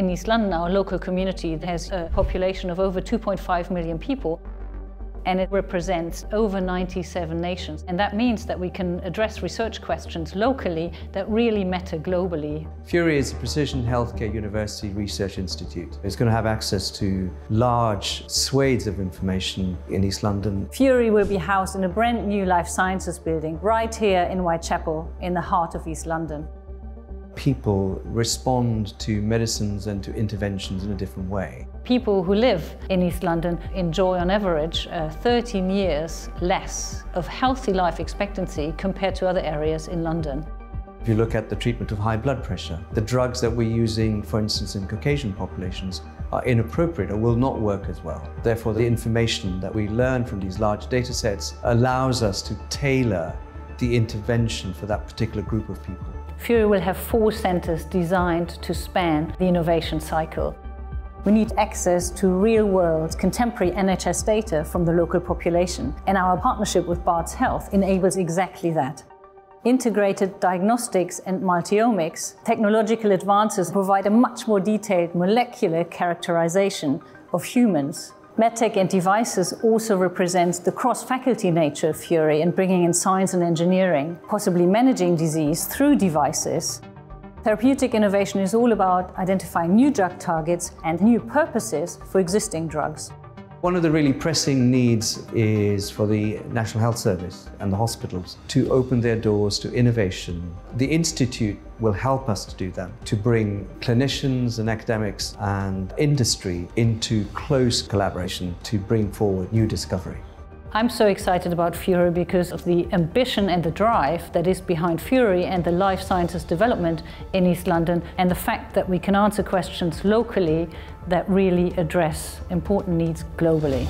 In East London, our local community has a population of over 2.5 million people and it represents over 97 nations. And that means that we can address research questions locally that really matter globally. PHURI is a precision healthcare university research institute. It's going to have access to large swathes of information in East London. PHURI will be housed in a brand new life sciences building right here in Whitechapel in the heart of East London people respond to medicines and to interventions in a different way. People who live in East London enjoy on average uh, 13 years less of healthy life expectancy compared to other areas in London. If you look at the treatment of high blood pressure, the drugs that we're using, for instance, in Caucasian populations are inappropriate or will not work as well. Therefore, the information that we learn from these large data sets allows us to tailor the intervention for that particular group of people. PHURI will have four centres designed to span the innovation cycle. We need access to real-world, contemporary NHS data from the local population, and our partnership with Barts Health enables exactly that. Integrated diagnostics and multiomics, technological advances provide a much more detailed molecular characterization of humans MedTech and devices also represents the cross-faculty nature of PHURI in bringing in science and engineering, possibly managing disease through devices. Therapeutic innovation is all about identifying new drug targets and new purposes for existing drugs. One of the really pressing needs is for the National Health Service and the hospitals to open their doors to innovation. The Institute will help us to do that, to bring clinicians and academics and industry into close collaboration to bring forward new discovery. I'm so excited about PHURI because of the ambition and the drive that is behind PHURI and the life sciences development in East London and the fact that we can answer questions locally that really address important needs globally.